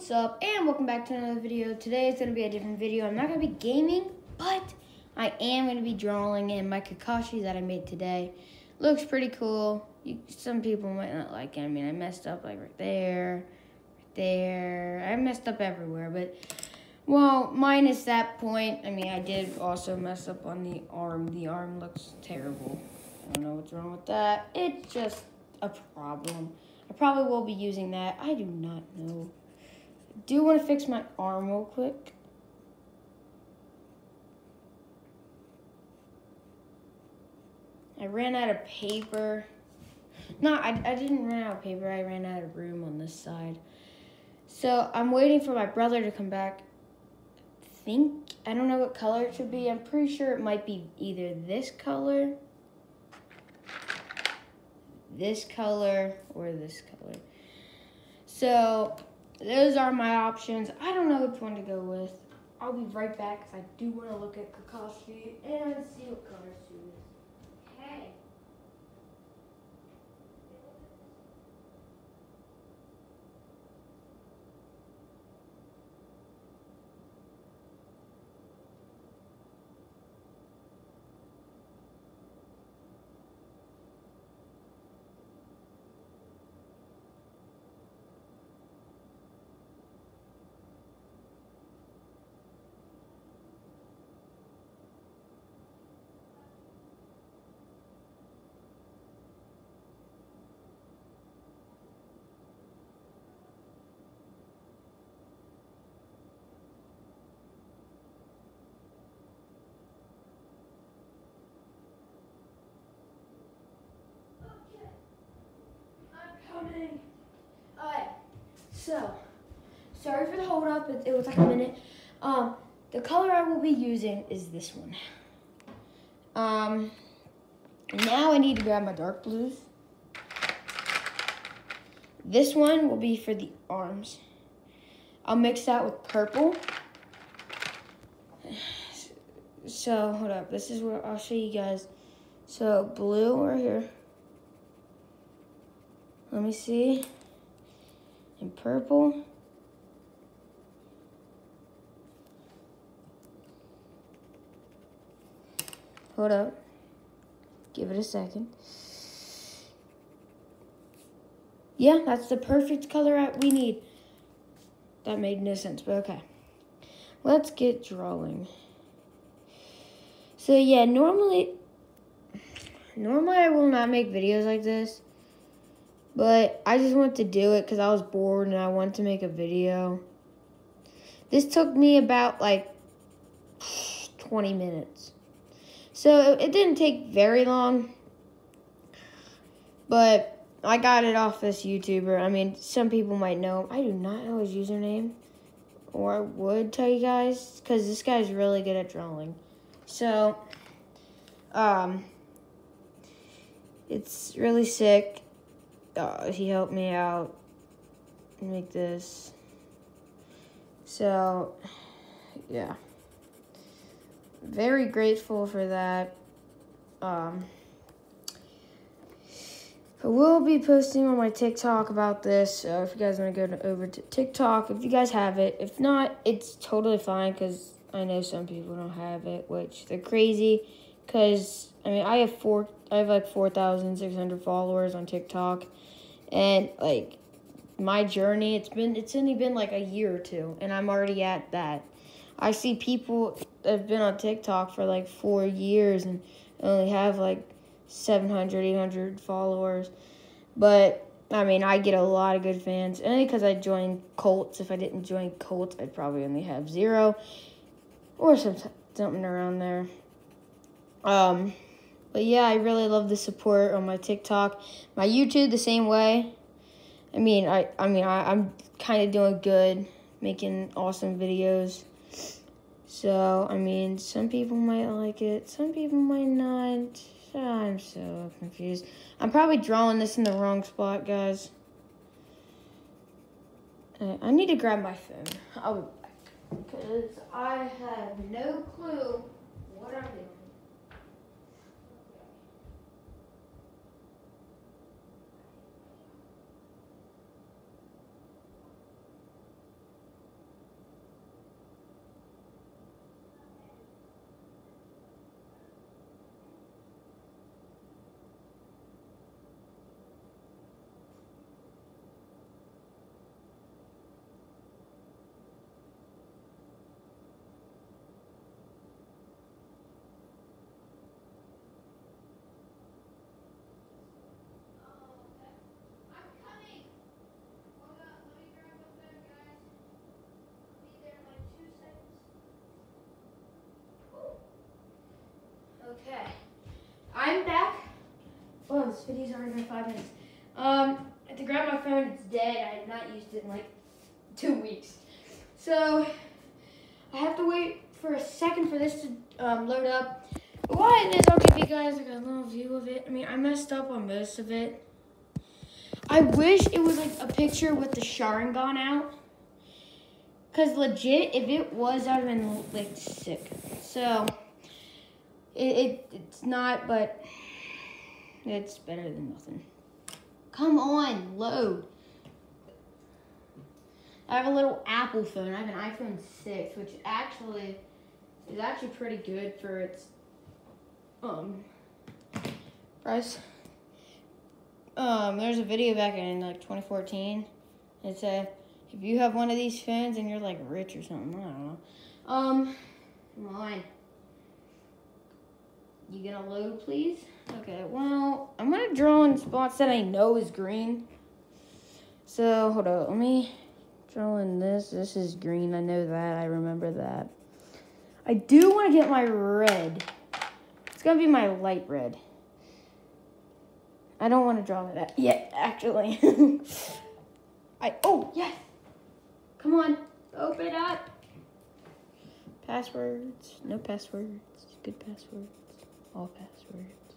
What's up and welcome back to another video. Today is going to be a different video. I'm not going to be gaming, but I am going to be drawing in my Kakashi that I made today. Looks pretty cool. You, some people might not like it. I mean, I messed up like right there, right there. I messed up everywhere, but well, minus that point. I mean, I did also mess up on the arm. The arm looks terrible. I don't know what's wrong with that. It's just a problem. I probably will be using that. I do not know do want to fix my arm real quick. I ran out of paper. No, I, I didn't run out of paper. I ran out of room on this side. So I'm waiting for my brother to come back. think, I don't know what color it should be. I'm pretty sure it might be either this color, this color, or this color. So those are my options. I don't know which one to go with. I'll be right back because I do want to look at Kakashi and see what color suit Alright, so, sorry for the hold up, it, it was like a minute. Um, the color I will be using is this one. Um, now I need to grab my dark blues. This one will be for the arms. I'll mix that with purple. So, hold up. This is where I'll show you guys. So, blue right here. Let me see. And purple. Hold up. Give it a second. Yeah, that's the perfect color we need. That made no sense, but okay. Let's get drawing. So yeah, normally, normally I will not make videos like this. But I just wanted to do it because I was bored and I wanted to make a video. This took me about like 20 minutes. So it didn't take very long. But I got it off this YouTuber. I mean, some people might know. I do not know his username. Or I would tell you guys. Because this guy's really good at drawing. So, um, it's really sick uh, he helped me out make this. So, yeah. Very grateful for that. Um, but we'll be posting on my TikTok about this. So if you guys want to go over to TikTok, if you guys have it. If not, it's totally fine because I know some people don't have it, which they're crazy. Because, I mean, I have four, I have like 4,600 followers on TikTok and like my journey it's been it's only been like a year or two and i'm already at that. I see people that have been on tiktok for like four years and only have like 700 800 followers. But i mean i get a lot of good fans only because i joined colts. If i didn't join colts i'd probably only have zero or some, something around there um but yeah, I really love the support on my TikTok, my YouTube the same way. I mean, I I mean I, I'm kind of doing good, making awesome videos. So I mean, some people might like it, some people might not. I'm so confused. I'm probably drawing this in the wrong spot, guys. I need to grab my phone. I'll be back because I have no clue what I'm doing. Okay. I'm back. Oh, this video's already been five minutes. Um, I had to grab my phone. It's dead. I have not used it in like two weeks. So, I have to wait for a second for this to um, load up. It is, I'll give you guys like a little view of it. I mean, I messed up on most of it. I wish it was like a picture with the Sharingan out. Cause legit, if it was, I'd have been like sick. So it, it it's not, but it's better than nothing. Come on, load. I have a little Apple phone. I have an iPhone 6, which actually is actually pretty good for its um price. Um, there's a video back in like 2014. It said if you have one of these phones and you're like rich or something, I don't know. Um, come on. You gonna load, please? Okay, well, I'm gonna draw in spots that I know is green. So, hold on, let me draw in this. This is green, I know that, I remember that. I do want to get my red. It's gonna be my light red. I don't want to draw that yet, actually. I, oh, yes! Come on, open up. Passwords, no passwords, good passwords, all passwords.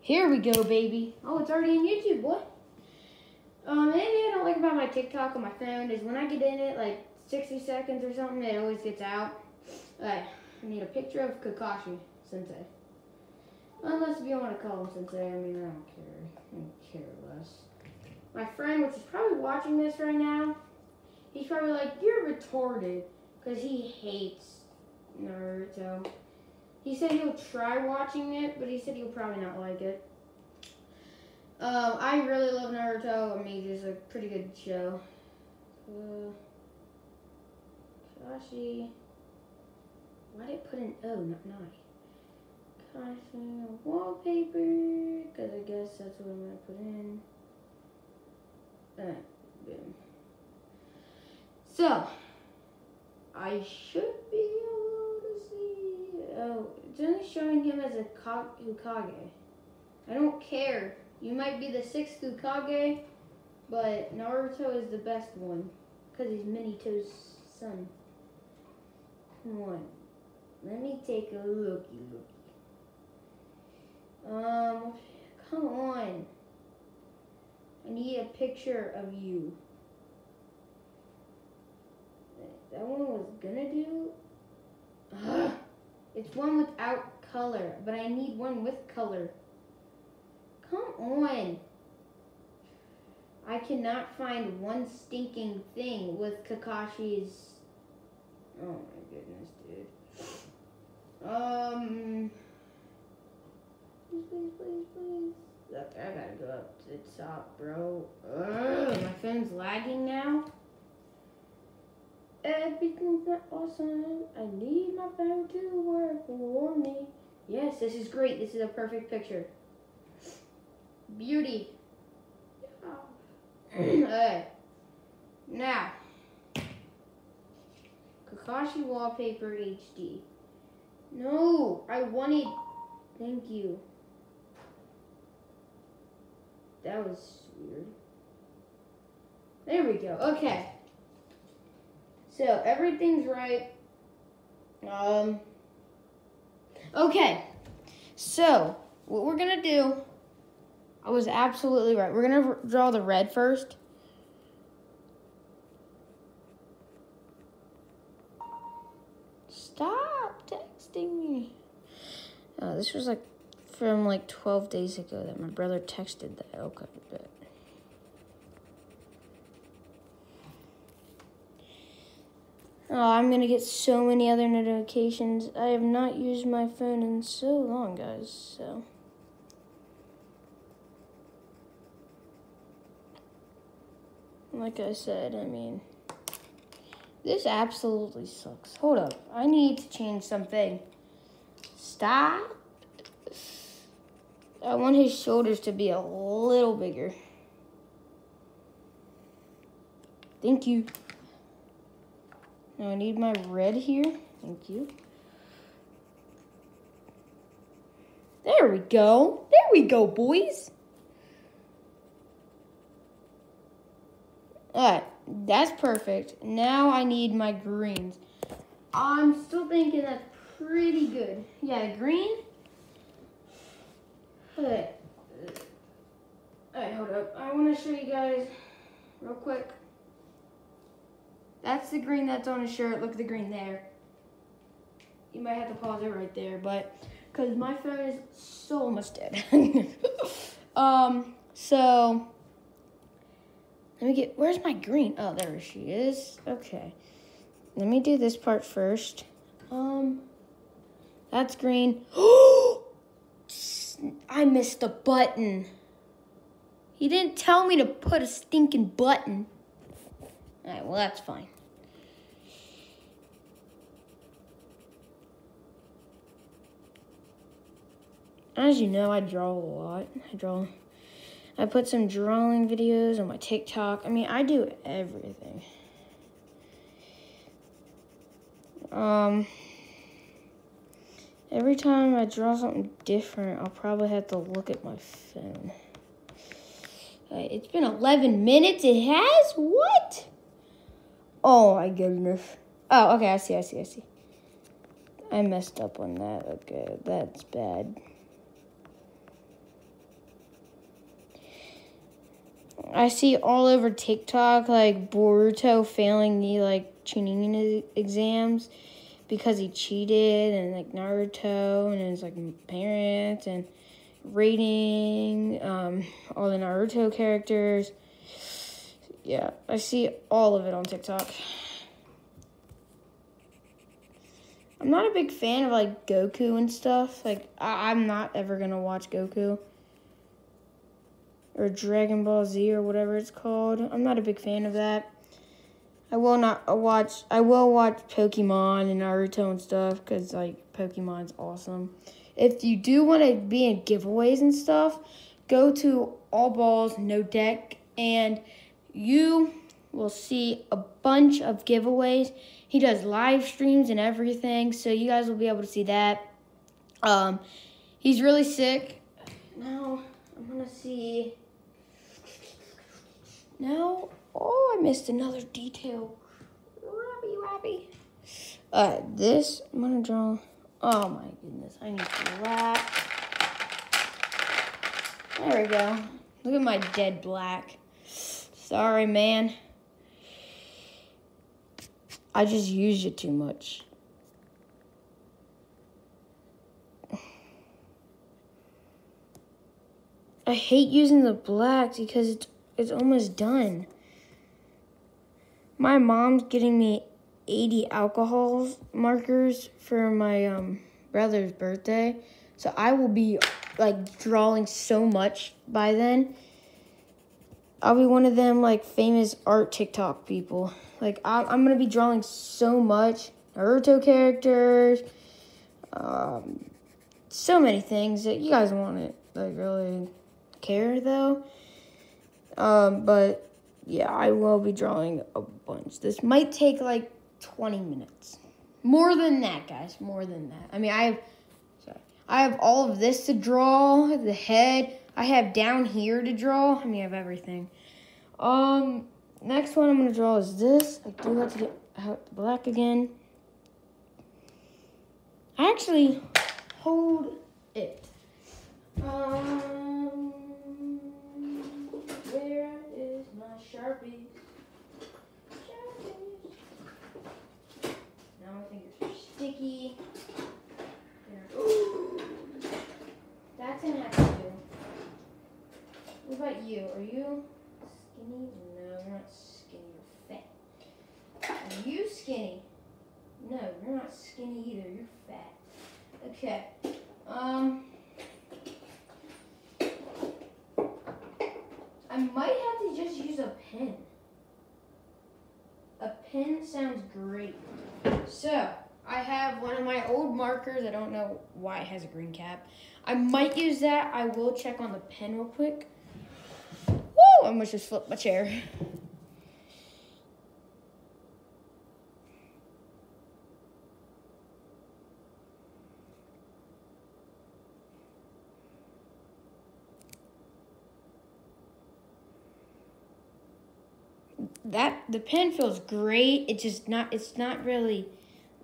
Here we go, baby. Oh, it's already in YouTube, boy. Um, anything I don't like about my TikTok on my phone is when I get in it, like 60 seconds or something, it always gets out. Uh, I need a picture of Kakashi Sensei. Unless if you want to call him Sensei, I mean, I don't care. I don't care less. My friend, which is probably watching this right now, he's probably like, you're retarded, because he hates Naruto. He said he'll try watching it, but he said he'll probably not like it. Um, I really love Naruto. I mean, it's a pretty good show. Uh, Kashi. Why did it put an O, not nine? Kashi wallpaper, because I guess that's what I'm going to put in. Uh, boom. So, I should be. Oh, it's only showing him as a Hokage. I don't care. You might be the sixth Hokage, but Naruto is the best one because he's Minato's son. Come on, let me take a looky looky. Um, come on. I need a picture of you. That one was gonna do. Ugh. It's one without color, but I need one with color. Come on. I cannot find one stinking thing with Kakashi's. Oh my goodness, dude. Um. Please, please, please, please. Look, I gotta go up to the top, bro. Ugh, my phone's lagging now. Everything's not awesome. I need my phone to work for me. Yes, this is great. This is a perfect picture. Beauty. Alright. Now. Kakashi Wallpaper HD. No, I wanted... Thank you. That was weird. There we go. Okay. So everything's right. Um. Okay. So what we're gonna do? I was absolutely right. We're gonna draw the red first. Stop texting me. Oh, this was like from like 12 days ago that my brother texted that. Okay, Oh, I'm gonna get so many other notifications. I have not used my phone in so long, guys, so. Like I said, I mean, this absolutely sucks. Hold up, I need to change something. Stop. I want his shoulders to be a little bigger. Thank you. Now I need my red here. Thank you. There we go. There we go, boys. Alright, that's perfect. Now I need my greens. I'm still thinking that's pretty good. Yeah, green. Okay. Uh, Alright, hold up. I want to show you guys real quick. That's the green that's on his shirt. Look at the green there. You might have to pause it right there, but because my phone is so almost dead. um, so let me get, where's my green? Oh, there she is. Okay. Let me do this part first. Um, that's green. I missed a button. He didn't tell me to put a stinking button. All right, well, that's fine. As you know, I draw a lot. I draw I put some drawing videos on my TikTok. I mean, I do everything. Um, every time I draw something different, I'll probably have to look at my phone. It's been 11 minutes. It has? What? Oh my goodness. Oh, okay. I see. I see. I see. I messed up on that. Okay, that's bad. I see all over TikTok like Boruto failing the like Chunin exams because he cheated, and like Naruto and his like parents and rating um, all the Naruto characters. Yeah, I see all of it on TikTok. I'm not a big fan of like Goku and stuff. Like I- I'm not ever gonna watch Goku or Dragon Ball Z or whatever it's called. I'm not a big fan of that. I will not uh, watch. I will watch Pokemon and Naruto and stuff because like Pokemon's awesome. If you do want to be in giveaways and stuff, go to All Balls No Deck and you will see a bunch of giveaways. He does live streams and everything, so you guys will be able to see that. Um, he's really sick. Now I'm gonna see. Now, Oh, I missed another detail. Robbie, Robbie. Uh, this, I'm gonna draw. Oh my goodness, I need to black. There we go. Look at my dead black. Sorry, man. I just used you too much. I hate using the blacks because it's it's almost done. My mom's getting me 80 alcohol markers for my um, brother's birthday. So I will be like drawing so much by then. I'll be one of them like famous art TikTok people. Like I, am gonna be drawing so much Naruto characters, um, so many things that you guys won't like really care though. Um, but yeah, I will be drawing a bunch. This might take like 20 minutes. More than that, guys. More than that. I mean, I have sorry. I have all of this to draw, the head. I have down here to draw. I mean, I have everything. Um, next one I'm going to draw is this. I do have to get out the black again. I actually hold it. Um, where is my Sharpie? Sharpies. Now my fingers are sticky. There. Ooh. That's an have What about you? Are you skinny? No, you're not skinny. You're fat. Are you skinny? No, you're not skinny either. You're fat. Okay. Um. I might have to just use a pen. A pen sounds great. So, I have one of my old markers. I don't know why it has a green cap. I might use that. I will check on the pen real quick. I almost just flipped my chair. that the pen feels great. It's just not it's not really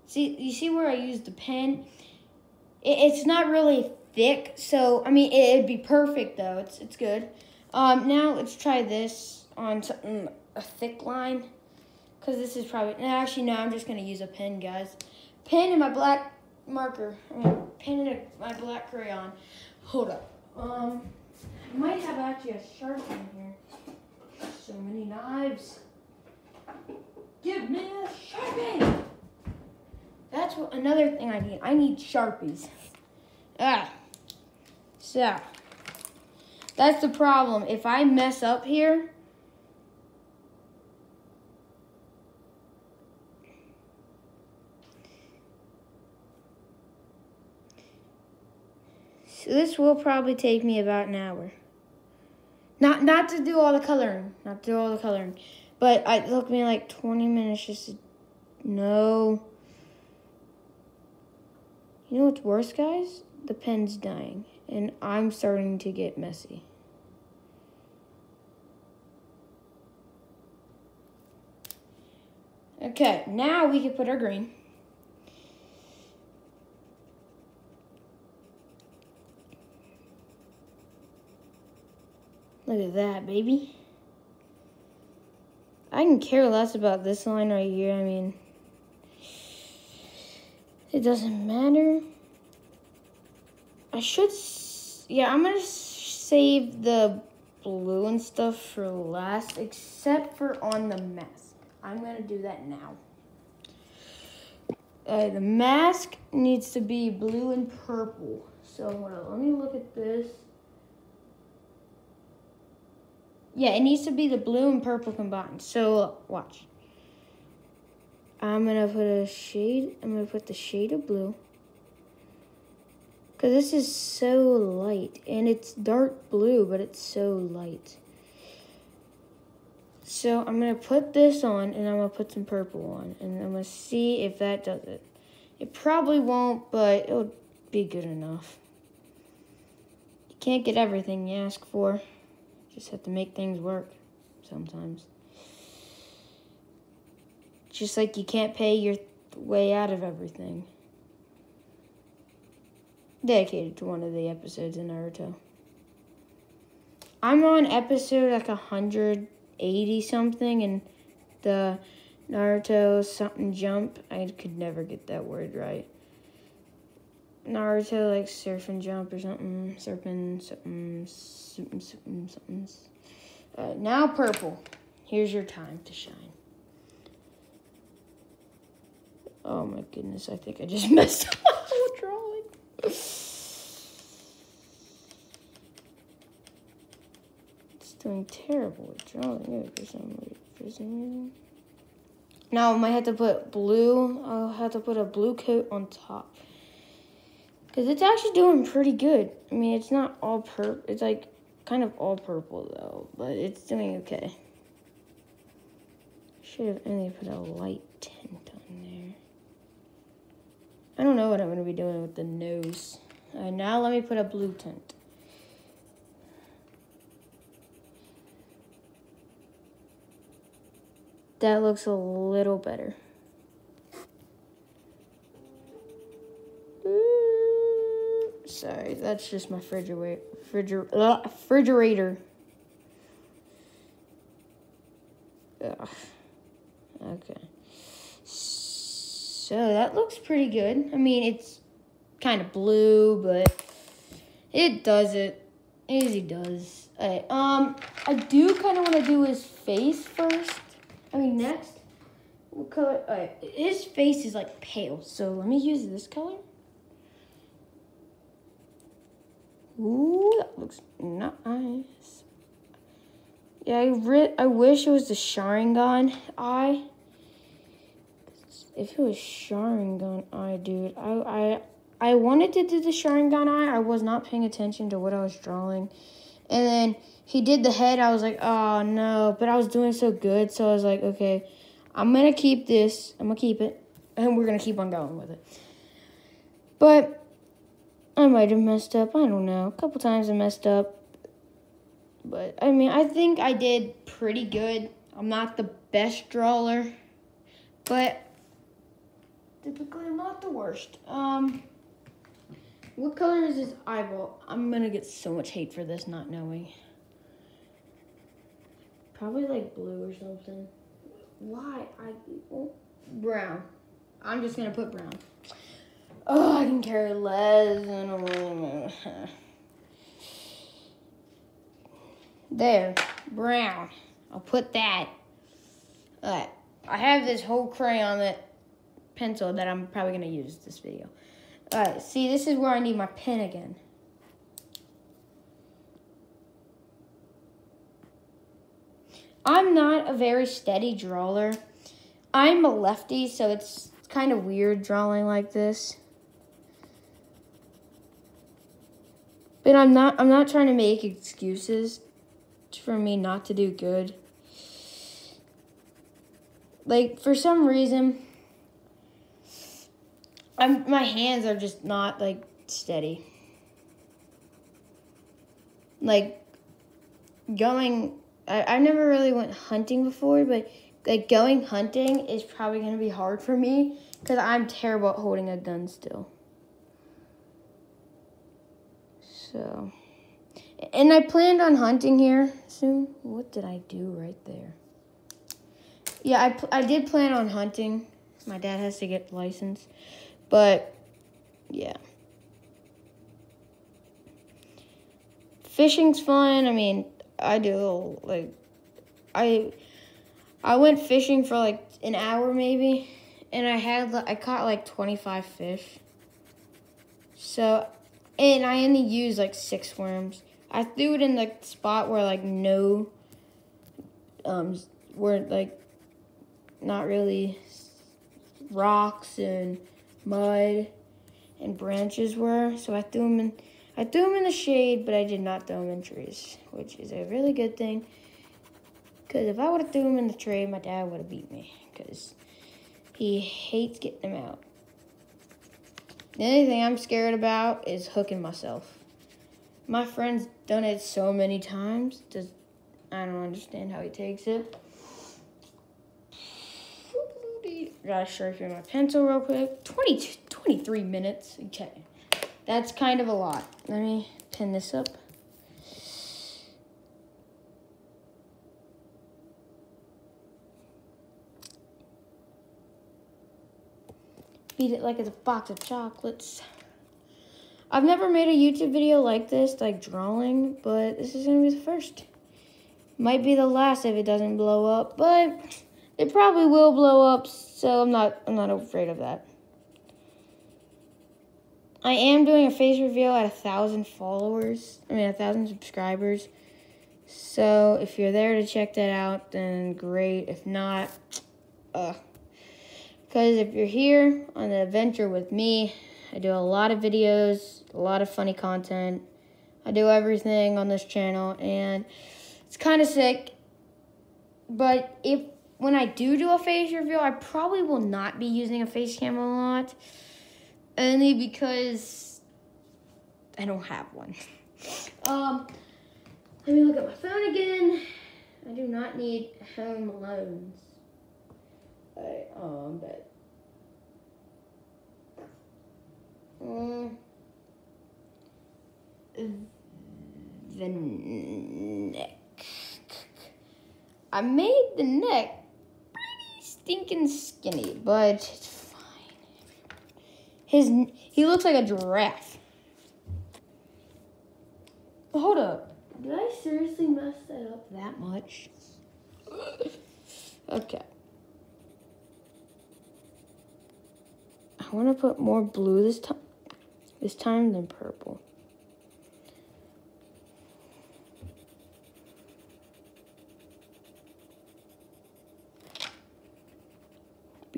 see you see where I use the pen. It, it's not really thick, so I mean it, it'd be perfect though. It's it's good. Um, now let's try this on something a thick line, cause this is probably. Actually, no. I'm just gonna use a pen, guys. Pen and my black marker. I pen and my black crayon. Hold up. Um, I might have actually a sharp in here. So many knives. Give me a sharpie. That's what another thing I need. I need sharpies. Ah. So that's the problem. If I mess up here, So this will probably take me about an hour. Not not to do all the coloring, not to do all the coloring, but it took me like 20 minutes just to, no. You know what's worse, guys? The pen's dying, and I'm starting to get messy. Okay, now we can put our green. Look at that, baby. I can care less about this line right here. I mean, it doesn't matter. I should, yeah, I'm going to save the blue and stuff for last, except for on the mask. I'm going to do that now. Uh, the mask needs to be blue and purple. So on, let me look at this. Yeah, it needs to be the blue and purple combined. So watch. I'm gonna put a shade. I'm gonna put the shade of blue. Cause this is so light, and it's dark blue, but it's so light. So I'm gonna put this on, and I'm gonna put some purple on, and I'm gonna see if that does it. It probably won't, but it'll be good enough. You can't get everything you ask for. Just have to make things work sometimes. Just like you can't pay your way out of everything. Dedicated to one of the episodes in Naruto. I'm on episode like 180 something and the Naruto something jump. I could never get that word right. Naruto like surf and jump or something, surfing something, something, something, something. Uh, now purple. Here's your time to shine. Oh my goodness, I think I just messed up my whole drawing. Doing terrible at drawing it for some reason. Now I might have to put blue. I'll have to put a blue coat on top. Because it's actually doing pretty good. I mean, it's not all purple. It's like kind of all purple though, but it's doing okay. Should have only put a light tint on there. I don't know what I'm going to be doing with the nose. Now let me put a blue tint. That looks a little better. Sorry, that's just my refrigerator. Refriger refrigerator. Ugh. Okay. So that looks pretty good. I mean, it's kind of blue, but it does it. Easy does. Alright, um, I do kind of want to do his face first. I mean, next. What color? Alright, his face is like pale, so let me use this color. Ooh, that looks nice. Yeah, I I wish it was the Sharingan eye. If it was Sharingan eye, dude, I I I wanted to do the Sharingan eye. I was not paying attention to what I was drawing, and then he did the head. I was like, oh no, but I was doing so good, so I was like, okay, I'm gonna keep this. I'm gonna keep it, and we're gonna keep on going with it. But I might have messed up. I don't know. A couple times I messed up. But, I mean, I think I did pretty good. I'm not the best drawer, but typically I'm not the worst. Um, what color is his eyeball? I'm gonna get so much hate for this not knowing. Probably like blue or something. Why? I oh, brown. I'm just gonna put brown. Oh, I can carry less than a There, brown. I'll put that. Alright, I have this whole crayon that pencil that I'm probably gonna use this video. Alright, see, this is where I need my pen again. I'm not a very steady drawer. I'm a lefty, so it's kind of weird drawing like this. But I'm not I'm not trying to make excuses for me not to do good. Like for some reason I'm my hands are just not like steady. Like going I, I never really went hunting before, but like going hunting is probably gonna be hard for me because I'm terrible at holding a gun still. So, and I planned on hunting here soon. What did I do right there? Yeah, I, I did plan on hunting. My dad has to get license. But, yeah. Fishing's fun. I mean, I do, like, I, I went fishing for, like, an hour maybe. And I had, I caught, like, 25 fish. So, and I only used like six worms. I threw it in the spot where like no, um, where like not really rocks and mud and branches were. So I threw them in. I threw them in the shade, but I did not throw them in trees, which is a really good thing. Because if I would have threw them in the tree, my dad would have beat me. Because he hates getting them out. The only thing I'm scared about is hooking myself. My friend's done it so many times. Does I don't understand how he takes it. Gotta sharpen my pencil real quick. 20, 23 minutes. Okay. That's kind of a lot. Let me pin this up. Beat it like it's a box of chocolates. I've never made a YouTube video like this, like drawing, but this is gonna be the first. Might be the last if it doesn't blow up, but it probably will blow up, so I'm not I'm not afraid of that. I am doing a face reveal at a thousand followers. I mean a thousand subscribers. So if you're there to check that out, then great. If not, uh because if you're here on the adventure with me, I do a lot of videos, a lot of funny content. I do everything on this channel, and it's kind of sick. But if when I do do a face reveal, I probably will not be using a face cam a lot, only because I don't have one. um, let me look at my phone again. I do not need home loans. I um but um the neck. I made the neck stinking skinny, but it's fine. His he looks like a giraffe. Hold up. Did I seriously mess that up that much? okay. I want to put more blue this time, this time than purple.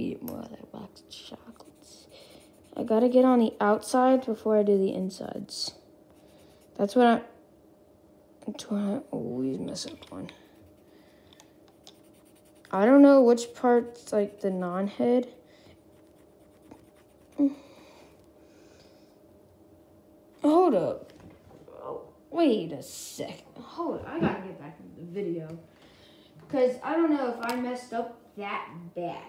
Beat it more of that chocolates. I gotta get on the outside before I do the insides. That's what I. That's what I always mess up on. I don't know which part's like the non-head. Hold up. Wait a sec. Hold up. I gotta get back into the video. Because I don't know if I messed up that bad.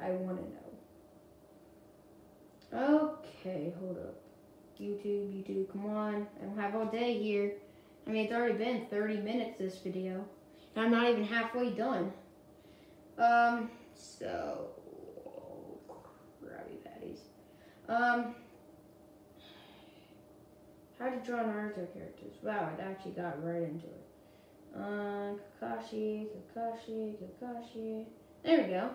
I want to know. Okay, hold up. YouTube, YouTube, come on. I don't have all day here. I mean, it's already been 30 minutes, this video. And I'm not even halfway done. Um, so, Krabby Patties. Um, how to draw Naruto characters. Wow, I actually got right into it. Uh, Kakashi, Kakashi, Kakashi. There we go.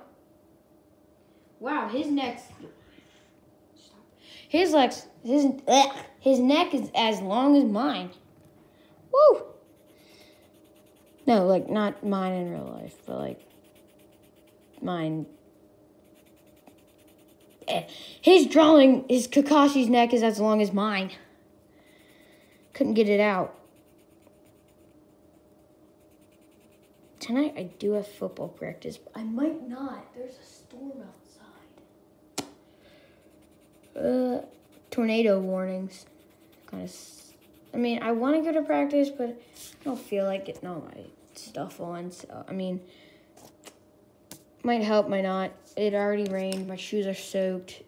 Wow, his neck's his legs, his ugh, his neck is as long as mine. Woo! No, like not mine in real life, but like mine. Eh. His drawing, his Kakashi's neck is as long as mine. Couldn't get it out. Tonight I do have football practice, I might not. There's a storm outside. Uh, tornado warnings. Kind of. I mean, I want to go to practice, but I don't feel like getting all my stuff on. So, I mean, might help, might not. It already rained. My shoes are soaked.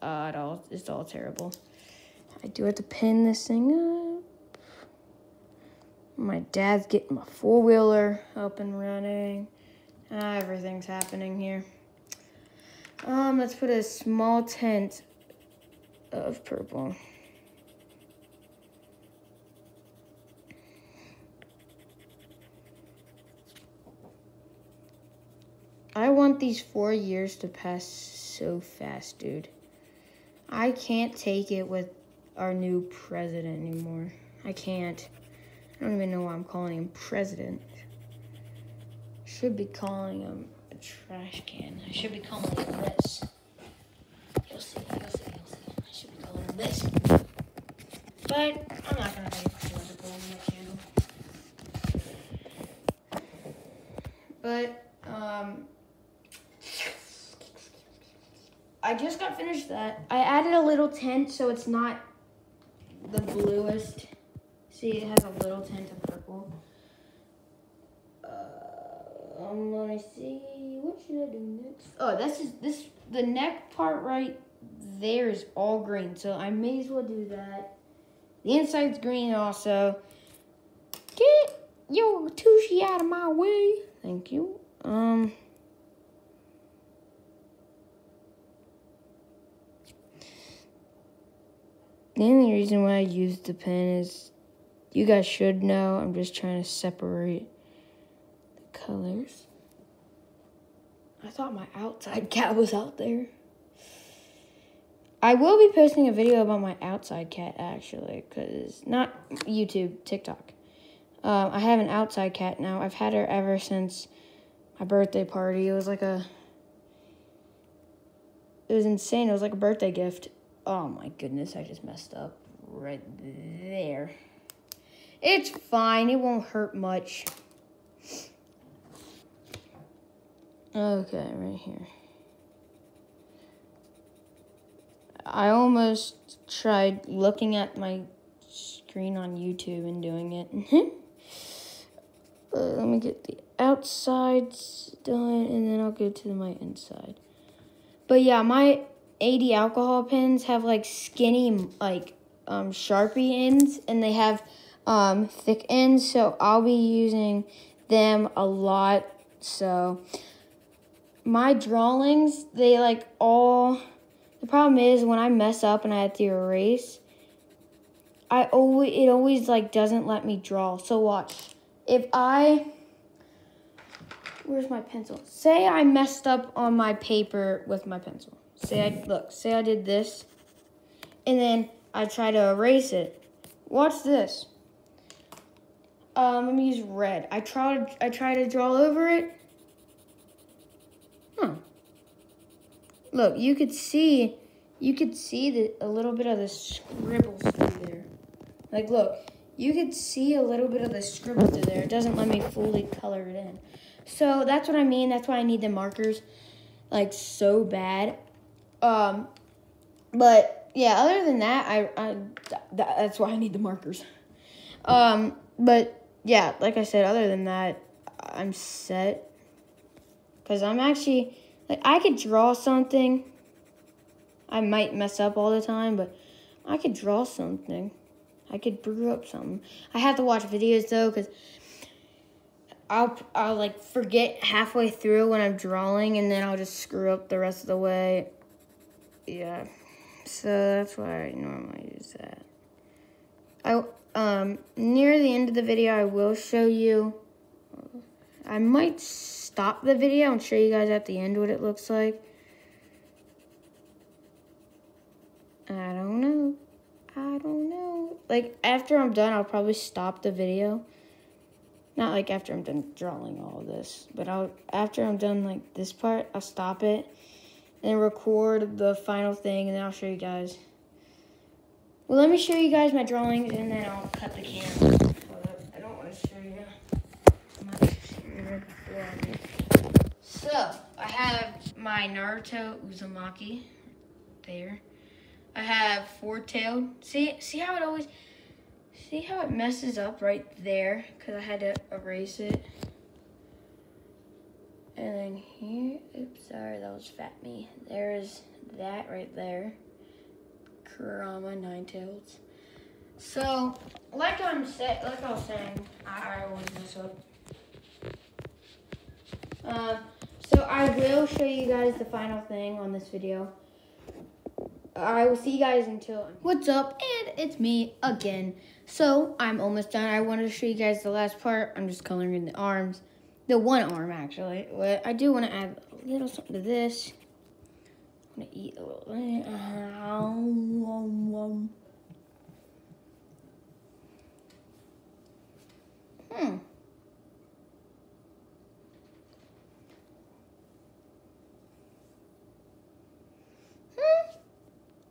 Uh, it all, it's all terrible. I do have to pin this thing up. My dad's getting my four wheeler up and running. Uh, everything's happening here. Um, let's put a small tent of purple. I want these four years to pass so fast, dude. I can't take it with our new president anymore. I can't. I don't even know why I'm calling him president. Should be calling him a trash can. I should be calling him this. You'll see, you'll see, you'll see. I should be calling him this. But I'm not gonna make political on my channel. But um I just got finished that. I added a little tint so it's not the bluest. See, it has a little tint of purple. Uh, um, let me see. What should I do next? Oh, this is this the neck part right there is all green, so I may as well do that. The inside's green also. Get your tushy out of my way. Thank you. Um. The only reason why I used the pen is you guys should know I'm just trying to separate the colors. I thought my outside cat was out there. I will be posting a video about my outside cat actually, because not YouTube, TikTok. Um, I have an outside cat now. I've had her ever since my birthday party. It was like a. It was insane. It was like a birthday gift. Oh my goodness, I just messed up right there. It's fine, it won't hurt much. Okay, right here. I almost tried looking at my screen on YouTube and doing it. uh, let me get the outsides done and then I'll go to my inside. But yeah, my 80 alcohol pens have like skinny like um, Sharpie ends and they have um, thick ends. So I'll be using them a lot. So my drawings, they like all, the problem is when I mess up and I have to erase, I always, it always like doesn't let me draw. So watch, if I, where's my pencil? Say I messed up on my paper with my pencil. Say I, look, say I did this, and then I try to erase it. Watch this. Um, let me use red. I try I try to draw over it. Huh. Look, you could see, you could see the, a little bit of the scribbles through there. Like, look, you could see a little bit of the scribble through there. It doesn't let me fully color it in. So that's what I mean. That's why I need the markers, like, so bad. Um, but yeah, other than that, I, I that's why I need the markers. Um, but yeah, like I said, other than that, I'm set. Because I'm actually, like, I could draw something. I might mess up all the time, but I could draw something. I could brew up something. I have to watch videos, though, because I'll, I'll, like, forget halfway through when I'm drawing, and then I'll just screw up the rest of the way. Yeah. So that's why I normally use that. I, um, near the end of the video, I will show you I might stop the video and show you guys at the end what it looks like. I don't know. I don't know. Like, after I'm done, I'll probably stop the video. Not like after I'm done drawing all this, but I'll after I'm done like this part, I'll stop it and record the final thing, and then I'll show you guys. Well, let me show you guys my drawings, and then I'll cut the camera. I don't want to show you much. So, I have my Naruto Uzumaki there. I have four-tailed. See, see how it always, see how it messes up right there? Because I had to erase it. And then here, oops, sorry, that was fat me. There's that right there. Kurama Nine-Tails. So, like I'm say, like I was saying, I, I always mess up. Uh, so I will show you guys the final thing on this video. I will see you guys until what's up and it's me again. So I'm almost done. I wanted to show you guys the last part. I'm just coloring in the arms. The one arm actually. But I do want to add a little something to this. I'm gonna eat a little. Hmm.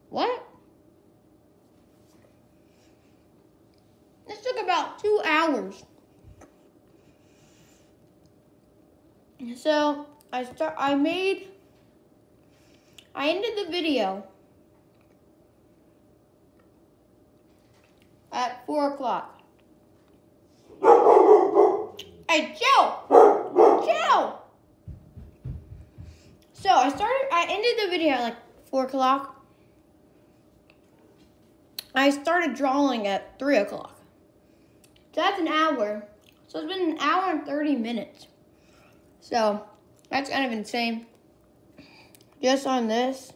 What? This took hours. So I start. I made. I ended the video at four o'clock. Hey, Joe! Joe! So I started. I ended the video at like four o'clock. I started drawing at 3 o'clock. That's an hour. So it's been an hour and 30 minutes. So that's kind of insane. Just on this.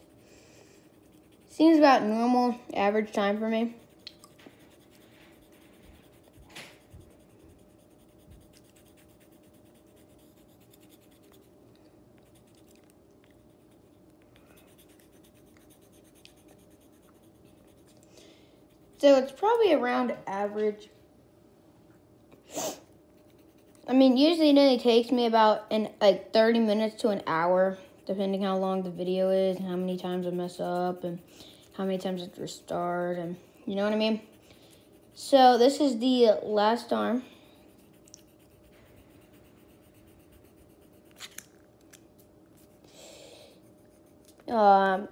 Seems about normal average time for me. So it's probably around average. I mean, usually it only takes me about an like 30 minutes to an hour, depending how long the video is and how many times I mess up and how many times I restart and you know what I mean? So this is the last arm. Um,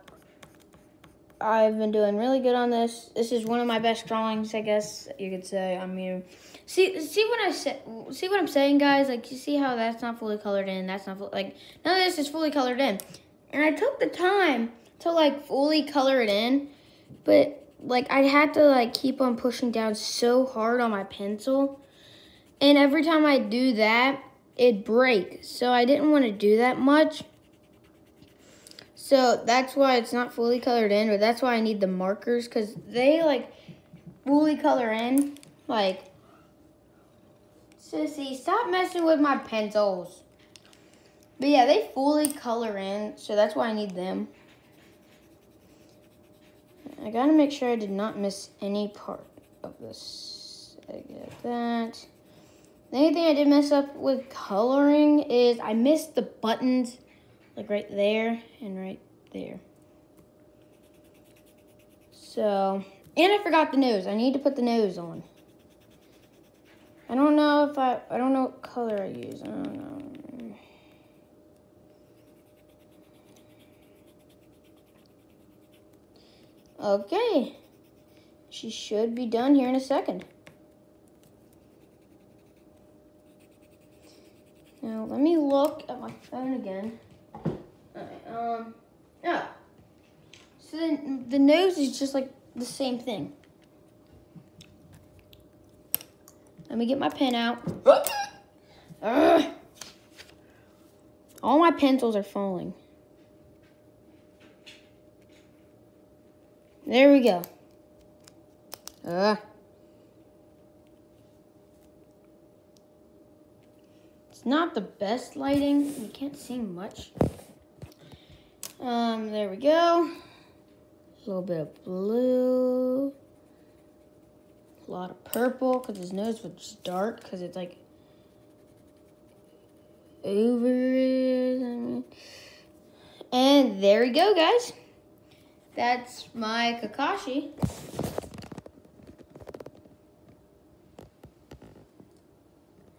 I've been doing really good on this. This is one of my best drawings, I guess you could say. I mean, see, see what I said. See what I'm saying, guys? Like, you see how that's not fully colored in. That's not like none of this is fully colored in. And I took the time to like fully color it in, but like I had to like keep on pushing down so hard on my pencil, and every time I do that, it breaks. So I didn't want to do that much. So that's why it's not fully colored in, but that's why I need the markers because they like fully color in. Like, sissy, stop messing with my pencils. But yeah, they fully color in, so that's why I need them. I gotta make sure I did not miss any part of this. I get that. The only thing I did mess up with coloring is I missed the buttons like right there and right there. So, and I forgot the nose. I need to put the nose on. I don't know if I, I don't know what color I use. I don't know. Okay. She should be done here in a second. Now, let me look at my phone again. Alright, um, yeah. So then the nose is just like the same thing. Let me get my pen out. Ugh. All my pencils are falling. There we go. Ugh. It's not the best lighting. You can't see much. Um, there we go. A little bit of blue. A lot of purple because his nose was dark because it's like over it. And there we go, guys. That's my Kakashi.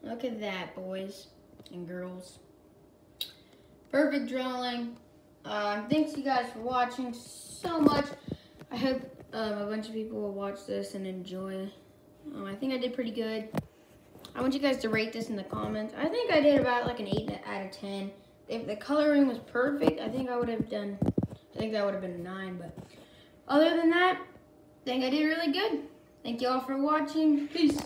Look at that, boys and girls. Perfect drawing. Uh, thanks you guys for watching so much. I hope um, a bunch of people will watch this and enjoy. Um, I think I did pretty good. I want you guys to rate this in the comments. I think I did about like an 8 out of 10. If the coloring was perfect, I think I would have done, I think that would have been a 9. But other than that, I think I did really good. Thank you all for watching. Peace.